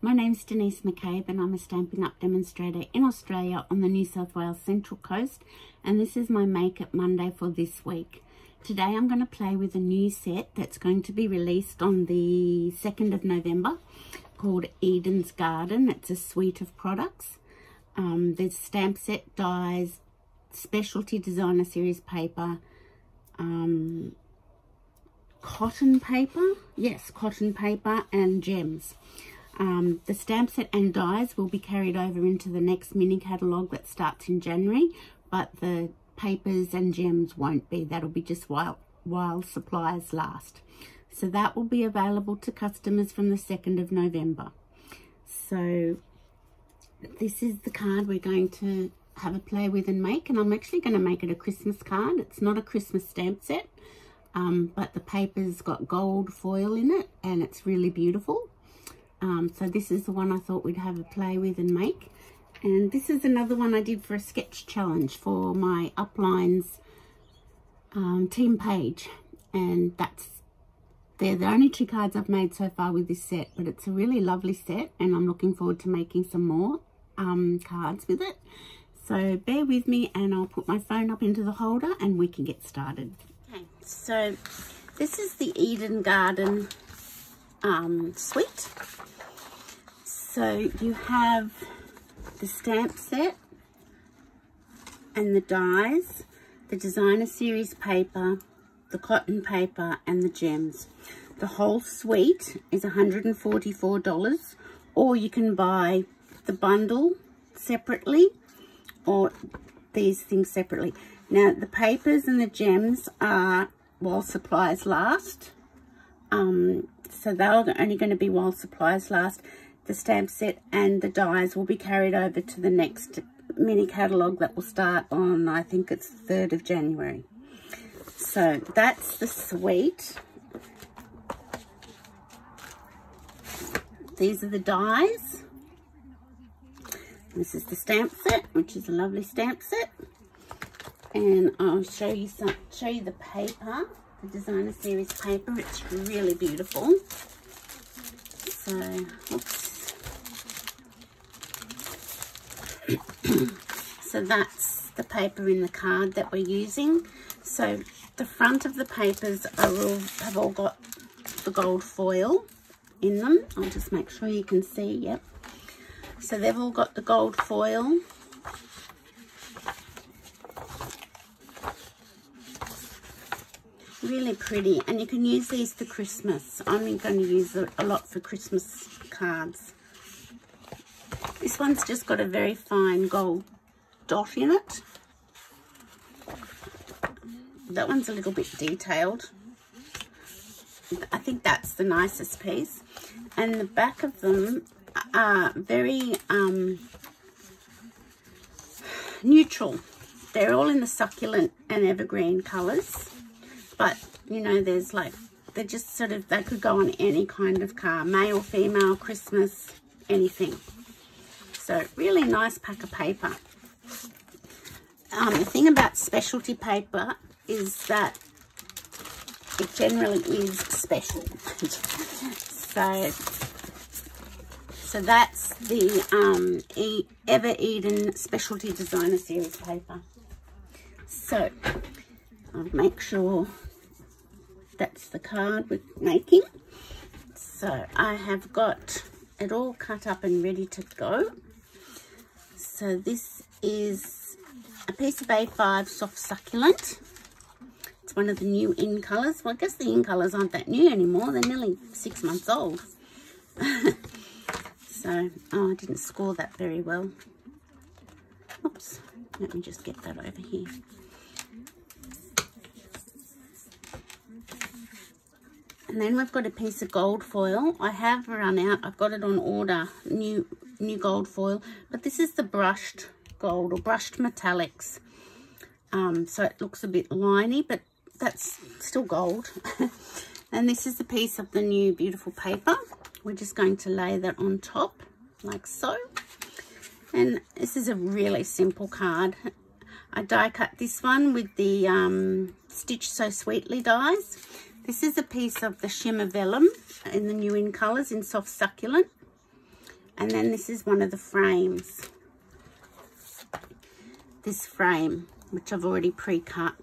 My name's Denise MacCabe and I'm a Stampin' Up! demonstrator in Australia on the New South Wales Central Coast and this is my Make It Monday for this week. Today I'm going to play with a new set that's going to be released on the 2nd of November called Eden's Garden. It's a suite of products. Um, there's stamp set, dies, specialty designer series paper, um, cotton paper, yes, cotton paper and gems. Um, the stamp set and dies will be carried over into the next mini catalogue that starts in January, but the papers and gems won't be. That'll be just while, while supplies last. So that will be available to customers from the 2nd of November. So this is the card we're going to have a play with and make. And I'm actually going to make it a Christmas card. It's not a Christmas stamp set, um, but the paper's got gold foil in it and it's really beautiful. Um, so this is the one I thought we'd have a play with and make. And this is another one I did for a sketch challenge for my Uplines um, team page. And that's, they're the only two cards I've made so far with this set. But it's a really lovely set and I'm looking forward to making some more um, cards with it. So bear with me and I'll put my phone up into the holder and we can get started. Okay, so this is the Eden Garden um, suite. So you have the stamp set and the dies, the designer series paper, the cotton paper and the gems. The whole suite is $144 or you can buy the bundle separately or these things separately. Now the papers and the gems are while supplies last. Um, so they're only going to be while supplies last. The stamp set and the dies will be carried over to the next mini catalogue that will start on, I think it's the 3rd of January. So that's the suite. These are the dies. This is the stamp set, which is a lovely stamp set. And I'll show you some, show you the paper the designer series paper. It's really beautiful. So, oops. so that's the paper in the card that we're using. So the front of the papers are all have all got the gold foil in them. I'll just make sure you can see. Yep. So they've all got the gold foil really pretty and you can use these for Christmas. I'm going to use it a lot for Christmas cards. This one's just got a very fine gold dot in it. That one's a little bit detailed. I think that's the nicest piece. And the back of them are very um, neutral. They're all in the succulent and evergreen colours but you know there's like they're just sort of they could go on any kind of car male female christmas anything. So really nice pack of paper. Um, the thing about specialty paper is that it generally is special. So so that's the um, e Ever Eden Specialty Designer Series paper. So I'll make sure that's the card we're making. So I have got it all cut up and ready to go. So this is a piece of A5 soft succulent. It's one of the new in colours. Well, I guess the in colours aren't that new anymore. They're nearly six months old. so, oh, I didn't score that very well. Oops. Let me just get that over here. And then we've got a piece of gold foil. I have run out. I've got it on order, new new gold foil. But this is the brushed gold or brushed metallics. Um, so it looks a bit liney, but that's still gold. and this is the piece of the new beautiful paper. We're just going to lay that on top like so. And this is a really simple card. I die cut this one with the um, Stitch So Sweetly dies. This is a piece of the Shimmer Vellum in the new in colours in soft succulent. And then this is one of the frames. This frame, which I've already pre-cut.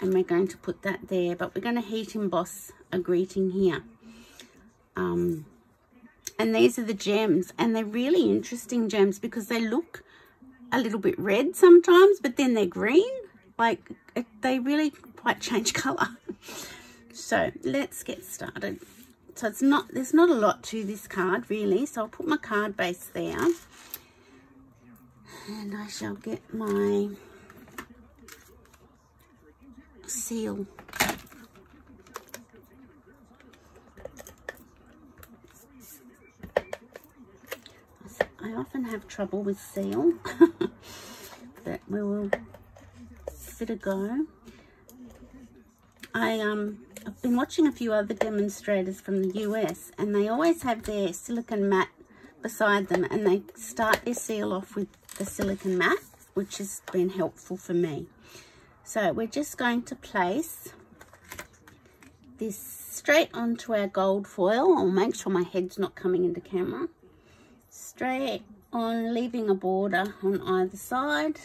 And we're going to put that there. But we're going to heat emboss a greeting here. Um, and these are the gems. And they're really interesting gems because they look a little bit red sometimes. But then they're green. Like, it, they really quite change colour. so, let's get started. So it's not, there's not a lot to this card really. So I'll put my card base there. And I shall get my seal. I often have trouble with seal, but we will give it a go. I um I've been watching a few other demonstrators from the US and they always have their silicon mat beside them and they start their seal off with the silicon mat, which has been helpful for me. So we're just going to place this straight onto our gold foil. I'll make sure my head's not coming into camera. Straight on, leaving a border on either side.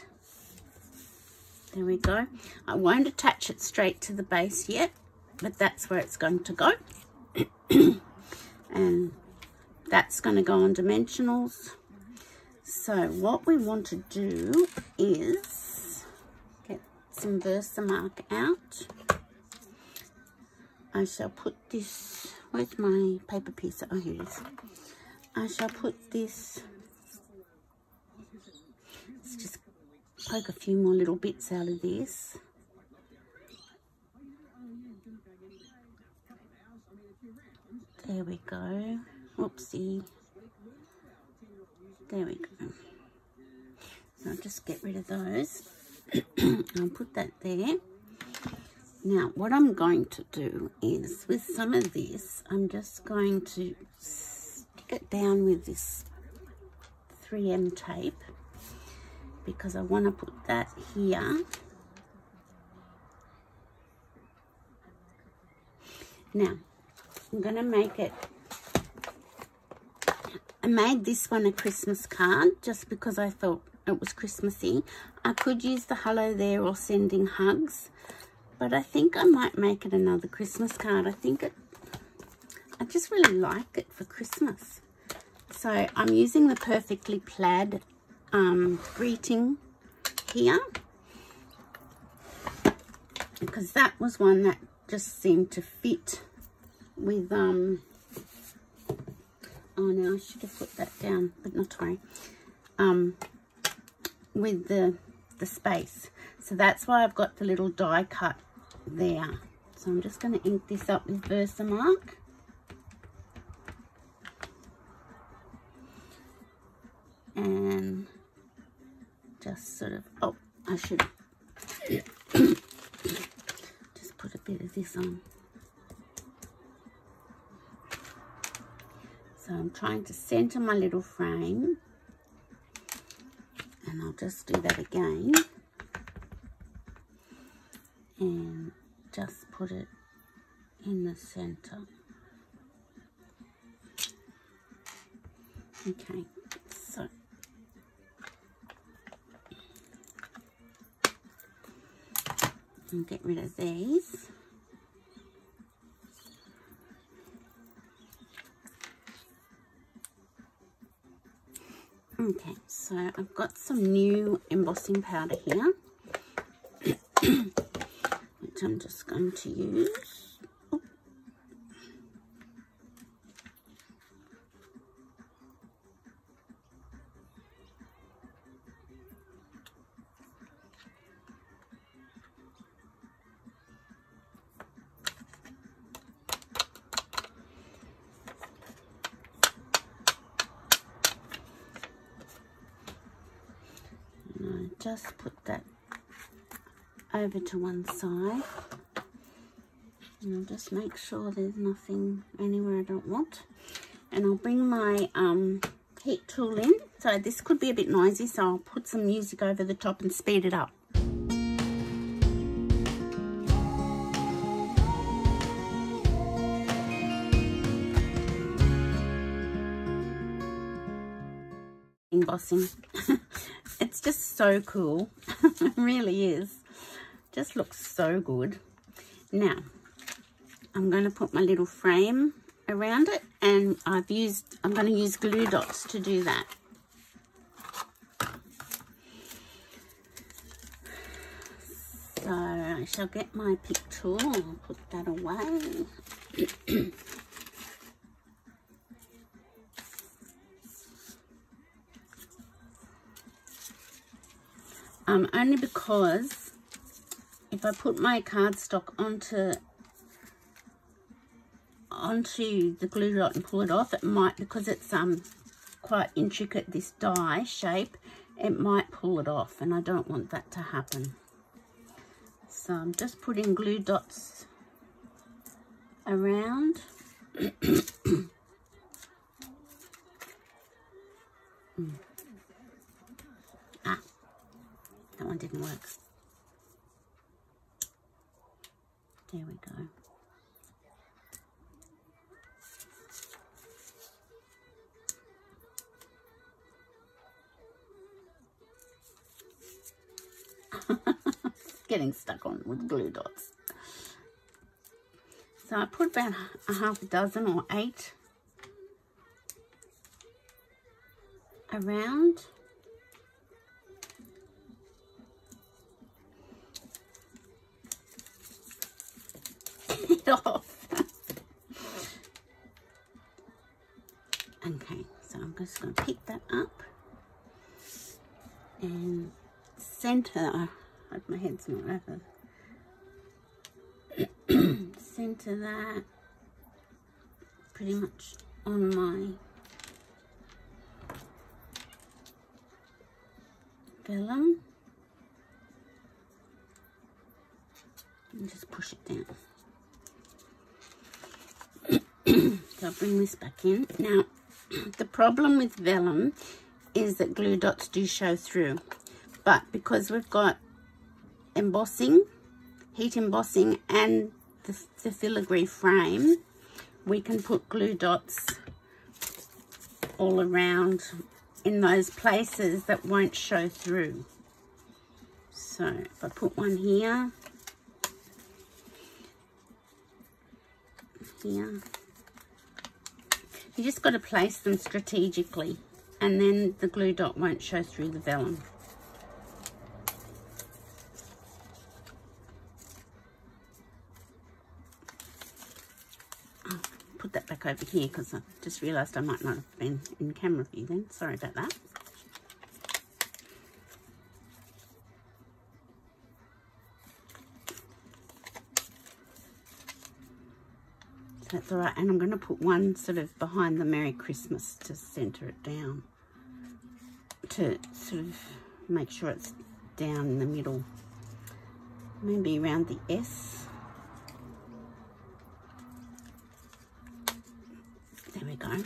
There we go. I won't attach it straight to the base yet but that's where it's going to go. And that's going to go on dimensionals. So what we want to do is get some Versamark out. I shall put this where's my paper piece? Oh here it is. I shall put this let's just poke a few more little bits out of this There we go. Oopsie. There we go. So I'll just get rid of those. I'll put that there. Now, what I'm going to do is, with some of this, I'm just going to stick it down with this 3M tape because I want to put that here. Now, I'm going to make it. I made this one a Christmas card just because I thought it was Christmassy. I could use the hello there or sending hugs, but I think I might make it another Christmas card. I think it, I just really like it for Christmas. So I'm using the Perfectly Plaid um, greeting here because that was one that just seemed to fit with, um, oh no, I should have put that down, but not to worry, um, with the, the space. So that's why I've got the little die cut there. So I'm just going to ink this up with Versamark. And just sort of, oh, I should just put a bit of this on. So I'm trying to center my little frame. And I'll just do that again. And just put it in the center. Okay, and get rid of these. Okay, so I've got some new embossing powder here, which I'm just going to use. Just put that over to one side. And I'll just make sure there's nothing anywhere I don't want. And I'll bring my um, heat tool in. So this could be a bit noisy so I'll put some music over the top and speed it up. Embossing. So cool. it really is. Just looks so good. Now, I'm going to put my little frame around it and I've used, I'm going to use glue dots to do that. So I shall get my pick tool and put that away. um, only because if I put my cardstock onto onto the glue dot and pull it off, it might, because it's um quite intricate, this die shape, it might pull it off and I don't want that to happen. So I'm just putting glue dots around. one didn't work. There we go. getting stuck on with glue dots. So I put about a half a dozen or eight around. To pick that up and center like my head's not wrapping. Center that pretty much on my vellum. I'll bring this back in. Now, the problem with vellum is that glue dots do show through. But because we've got embossing, heat embossing and the, the filigree frame, we can put glue dots all around in those places that won't show through. So if I put one here, here, you just got to place them strategically and then the glue dot won't show through the vellum. I'll put that back over here because I just realised I might not have been in camera view then. Sorry about that. That's all right. And I'm going to put one sort of behind the Merry Christmas to centre it down. To sort of make sure it's down in the middle. Maybe around the S. There we go. And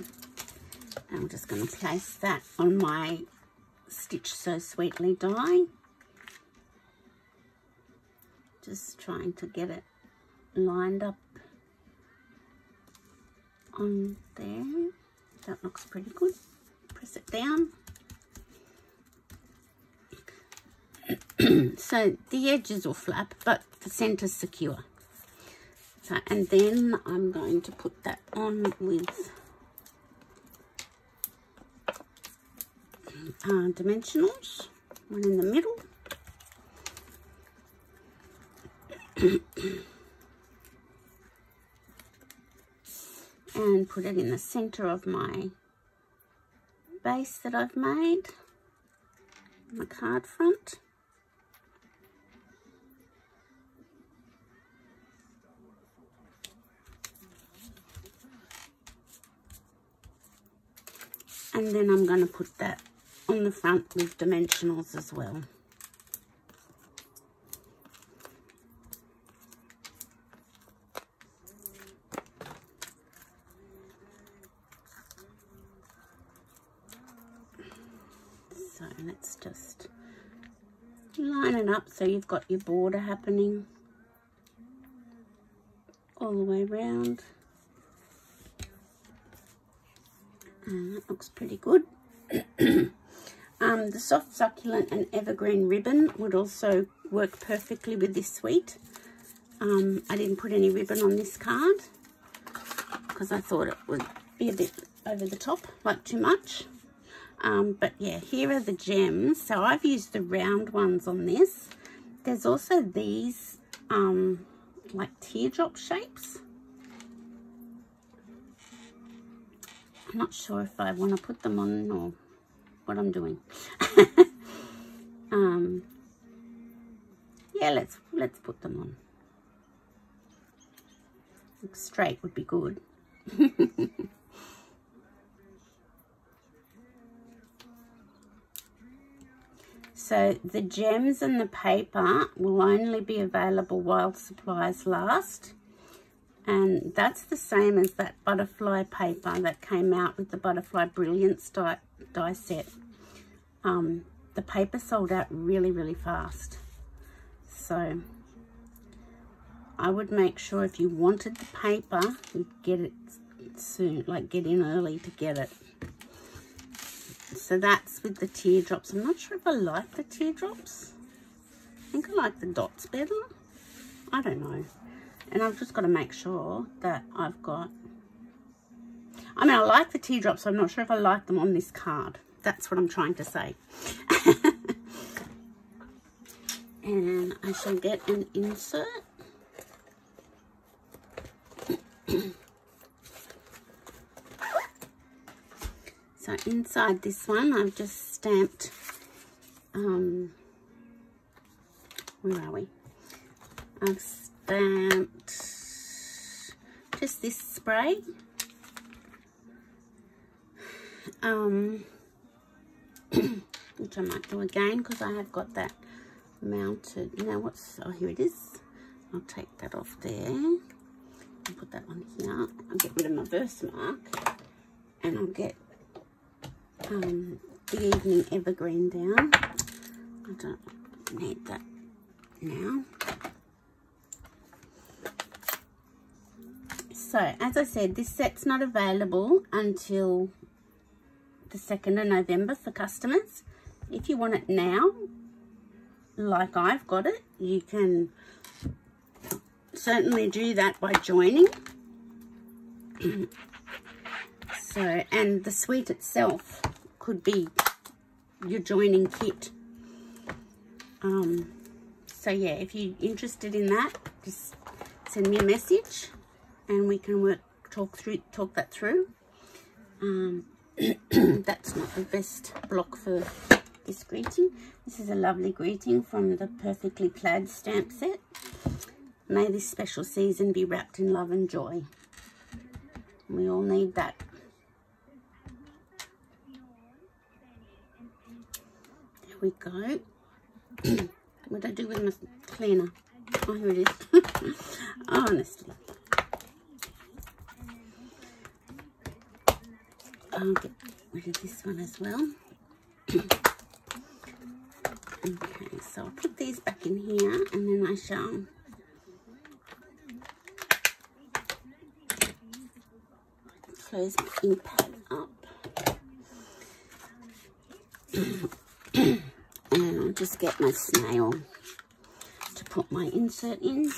I'm just going to place that on my Stitch So Sweetly die. Just trying to get it lined up on there. That looks pretty good. Press it down. so the edges will flap, but the centre's secure. So, and then I'm going to put that on with uh, dimensionals, one in the middle. and put it in the center of my base that I've made, my card front. And then I'm going to put that on the front with dimensionals as well. So let's just line it up so you've got your border happening all the way around. And that looks pretty good. Um, the soft succulent and evergreen ribbon would also work perfectly with this suite. Um, I didn't put any ribbon on this card because I thought it would be a bit over the top, like too much. Um, but yeah, here are the gems. So I've used the round ones on this. There's also these um, like teardrop shapes. I'm not sure if I want to put them on or what I'm doing. um, yeah, let's let's put them on. straight would be good. so the gems and the paper will only be available while supplies last. And that's the same as that butterfly paper that came out with the Butterfly Brilliance die, die set. Um, the paper sold out really, really fast. So I would make sure if you wanted the paper, you'd get it soon, like get in early to get it. So that's with the teardrops. I'm not sure if I like the teardrops. I think I like the dots better. I don't know. And I've just got to make sure that I've got... I mean, I like the teardrops, so I'm not sure if I like them on this card. That's what I'm trying to say. and I shall get an insert. so inside this one, I've just stamped, um, where are we? I've stamped just this spray. Um, which I might do again because I have got that mounted. Now what's, oh here it is. I'll take that off there. I'll put that on here. I'll get rid of my Versamark and I'll get um, the evening evergreen down. I don't need that now. So, as I said, this set's not available until the 2nd of November for customers. If you want it now, like I've got it, you can certainly do that by joining. so, and the suite itself could be your joining kit. Um, so yeah, if you're interested in that, just send me a message and we can work talk through talk that through. Um, that's not the best block for this greeting. This is a lovely greeting from the Perfectly Plaid stamp set. May this special season be wrapped in love and joy. We all need that. We go. what did I do with my cleaner? Oh, here it is. Honestly. I'll get rid of this one as well. okay, so I'll put these back in here and then I shall close my ink pad up. and I'll just get my snail to put my insert in.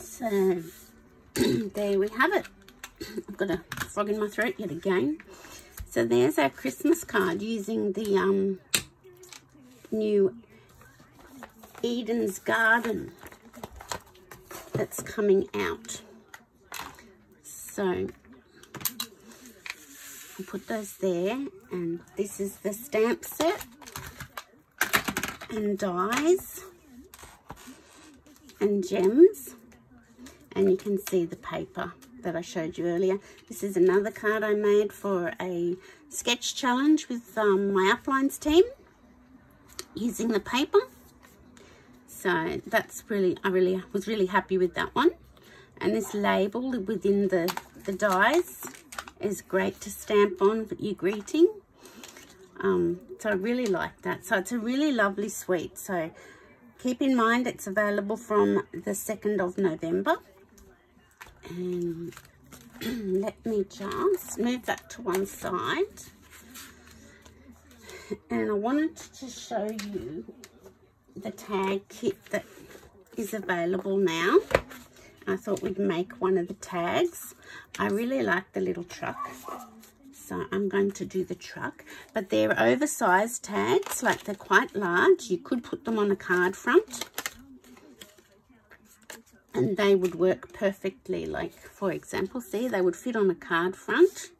So there we have it. I've got a frog in my throat yet again. So there's our Christmas card using the um, new Eden's Garden that's coming out. So I'll put those there and this is the stamp set and dies and gems and you can see the paper that I showed you earlier. This is another card I made for a sketch challenge with um, my uplines team using the paper. So that's really, I really was really happy with that one. And this label within the, the dies is great to stamp on your greeting. Um, so I really like that. So it's a really lovely suite. So keep in mind it's available from the 2nd of November. And let me just move that to one side. And I wanted to show you the tag kit that is available now. I thought we'd make one of the tags. I really like the little truck. So I'm going to do the truck. But they're oversized tags, like they're quite large. You could put them on a card front. And they would work perfectly. Like, for example, see, they would fit on a card front.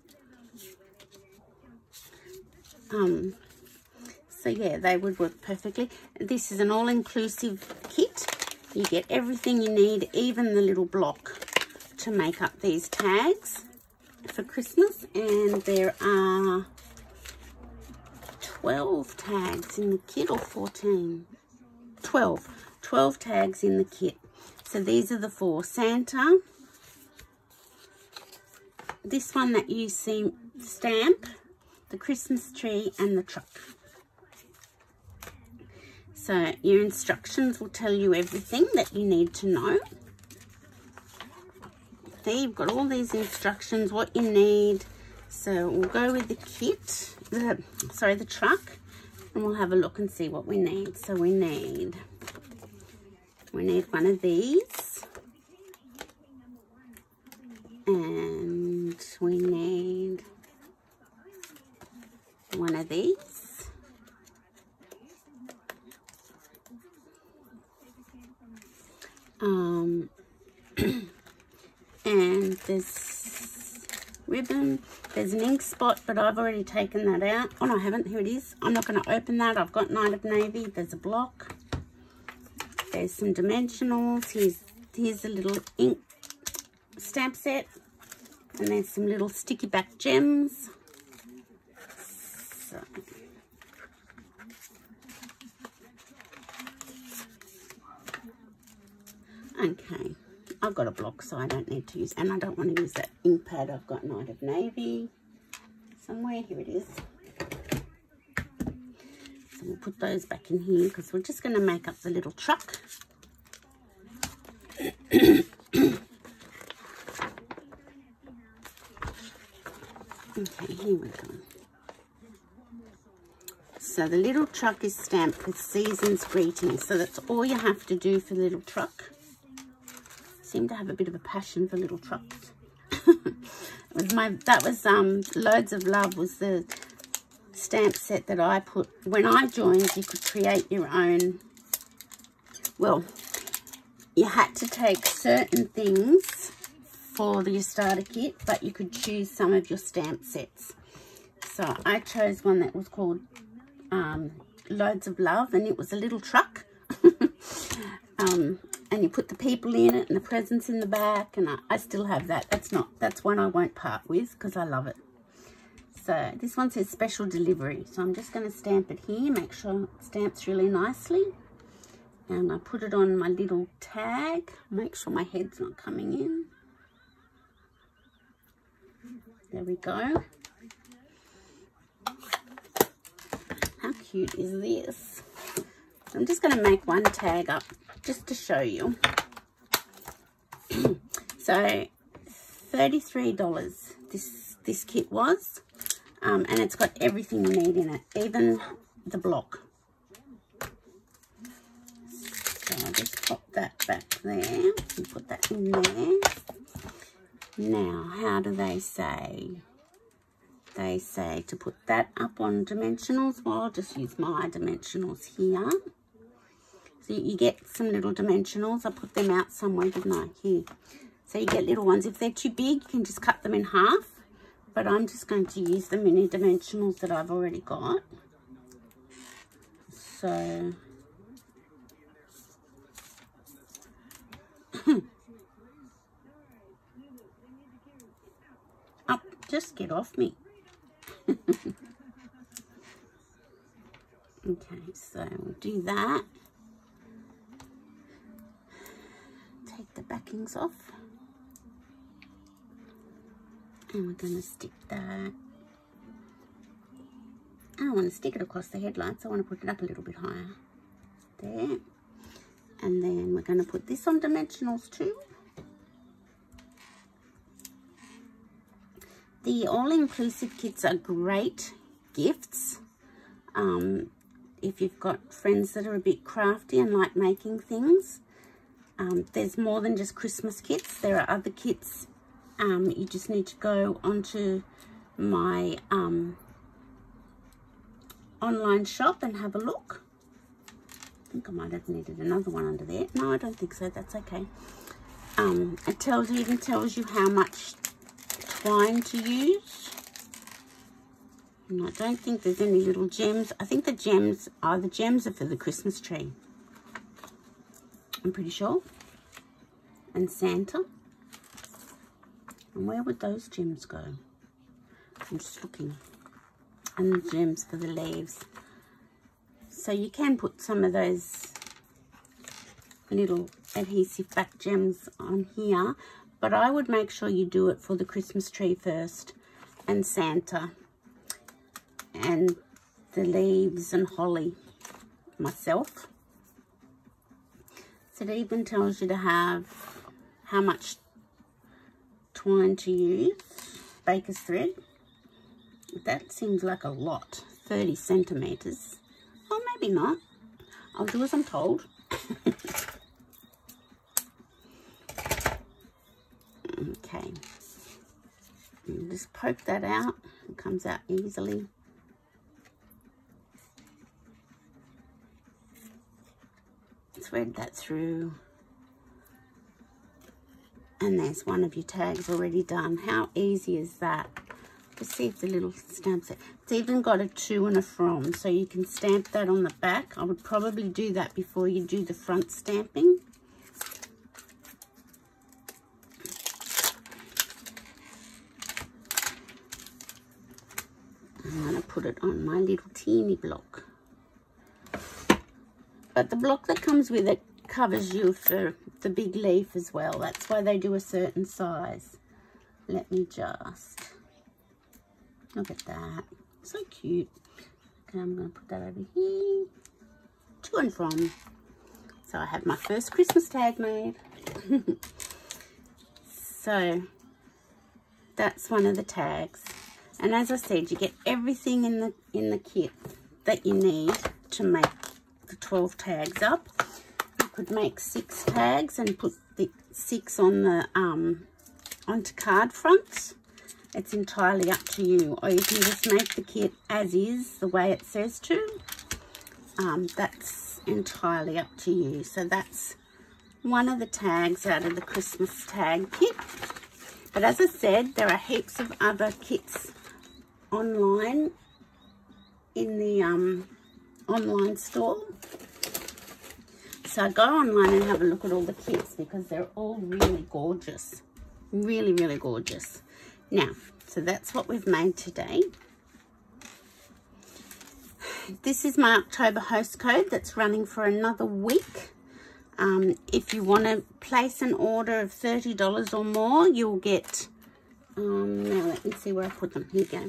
Um, so yeah, they would work perfectly. This is an all-inclusive kit. You get everything you need, even the little block to make up these tags for Christmas. And there are 12 tags in the kit or 14? 12. 12 tags in the kit. So these are the four. Santa. This one that you see stamp, the Christmas tree and the truck. So your instructions will tell you everything that you need to know. There you've got all these instructions, what you need. So we'll go with the kit, the, sorry, the truck, and we'll have a look and see what we need. So we need, we need one of these. And we need one of these. Um, and there's ribbon. There's an ink spot, but I've already taken that out. Oh, no, I haven't. Here it is. I'm not going to open that. I've got Night of Navy. There's a block. There's some dimensionals. Here's, here's a little ink stamp set. And there's some little sticky back gems. Okay, I've got a block so I don't need to use, and I don't want to use that ink pad. I've got Night of Navy somewhere. Here it is. So we'll put those back in here because we're just going to make up the little truck. okay, here we go. So the little truck is stamped with Season's Greetings. So that's all you have to do for the little truck seem to have a bit of a passion for little trucks. was my that was um loads of love was the stamp set that I put. When I joined you could create your own well you had to take certain things for the starter kit but you could choose some of your stamp sets. So I chose one that was called um, loads of love and it was a little truck. Um, and you put the people in it and the presents in the back and I, I still have that. That's not that's one I won't part with because I love it. So this one says special delivery. So I'm just going to stamp it here make sure it stamps really nicely. And I put it on my little tag make sure my head's not coming in. There we go. How cute is this? I'm just going to make one tag up just to show you. so $33 this this kit was um, and it's got everything you need in it even the block. So I'll just pop that back there and put that in there. Now how do they say? They say to put that up on dimensionals. Well I'll just use my dimensionals here so you get some little dimensionals. I put them out somewhere, didn't I? Here. So you get little ones. If they're too big, you can just cut them in half. But I'm just going to use the mini dimensionals that I've already got. So... Up, just get off me. okay, so we'll do that. The backings off. And we're going to stick that. I don't want to stick it across the headlights. I want to put it up a little bit higher. There. And then we're going to put this on dimensionals too. The all-inclusive kits are great gifts. Um, if you've got friends that are a bit crafty and like making things. Um, there's more than just Christmas kits. There are other kits. Um, you just need to go onto my um, online shop and have a look. I think I might have needed another one under there. No, I don't think so. That's okay. Um, it tells you, even tells you how much twine to use. And I don't think there's any little gems. I think the gems are, the gems are for the Christmas tree. I'm pretty sure. And Santa. And where would those gems go? I'm just looking. And the gems for the leaves. So you can put some of those little adhesive back gems on here. But I would make sure you do it for the Christmas tree first. And Santa and the leaves and holly myself. So it even tells you to have how much twine to use, baker's thread. That seems like a lot, 30 centimetres. Or maybe not. I'll do as I'm told. okay. just poke that out. It comes out easily. Thread that through. And there's one of your tags already done. How easy is that? If the little stamp it. It's even got a to and a from so you can stamp that on the back. I would probably do that before you do the front stamping. I'm going to put it on my little teeny block but the block that comes with it covers you for the big leaf as well. That's why they do a certain size. Let me just... Look at that. So cute. Okay, I'm going to put that over here. To and from. So I have my first Christmas tag made. so that's one of the tags. And as I said, you get everything in the in the kit that you need to make the 12 tags up. You could make six tags and put the six on the um, onto card fronts. It's entirely up to you. Or you can just make the kit as is, the way it says to. Um, that's entirely up to you. So that's one of the tags out of the Christmas tag kit. But as I said, there are heaps of other kits online in the um, online store. So I go online and have a look at all the kits because they're all really gorgeous. Really, really gorgeous. Now, so that's what we've made today. This is my October host code that's running for another week. Um, if you want to place an order of $30 or more, you'll get, um, now let me see where I put them. Here you go.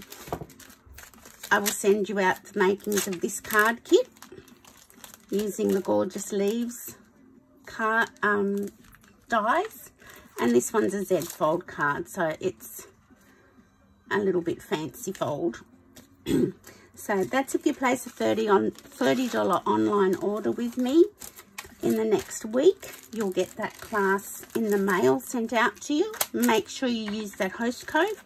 I will send you out the makings of this card kit using the Gorgeous Leaves card, um, dies. And this one's a Z fold card, so it's a little bit fancy fold. so that's if you place a 30 on $30 online order with me. In the next week, you'll get that class in the mail sent out to you. Make sure you use that host code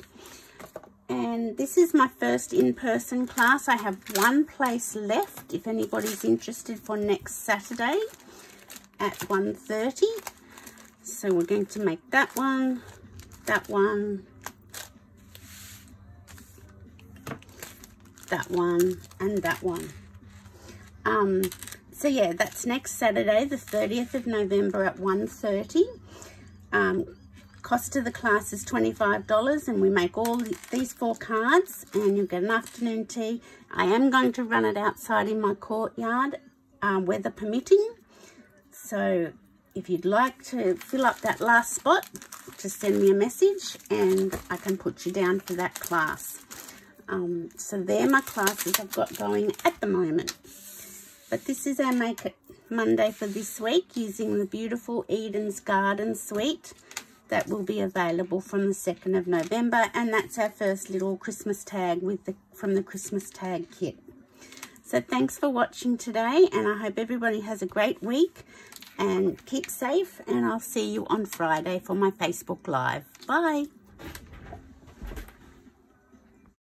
and this is my first in-person class. I have one place left if anybody's interested for next Saturday at 1.30. So we're going to make that one, that one, that one, and that one. Um, so yeah, that's next Saturday, the 30th of November at 1.30. Um, Cost of the class is $25 and we make all these four cards and you'll get an afternoon tea. I am going to run it outside in my courtyard, uh, weather permitting. So if you'd like to fill up that last spot, just send me a message and I can put you down for that class. Um, so they're my classes I've got going at the moment. But this is our Make It Monday for this week using the beautiful Eden's Garden Suite that will be available from the 2nd of November. And that's our first little Christmas tag with the from the Christmas tag kit. So thanks for watching today and I hope everybody has a great week and keep safe and I'll see you on Friday for my Facebook Live. Bye.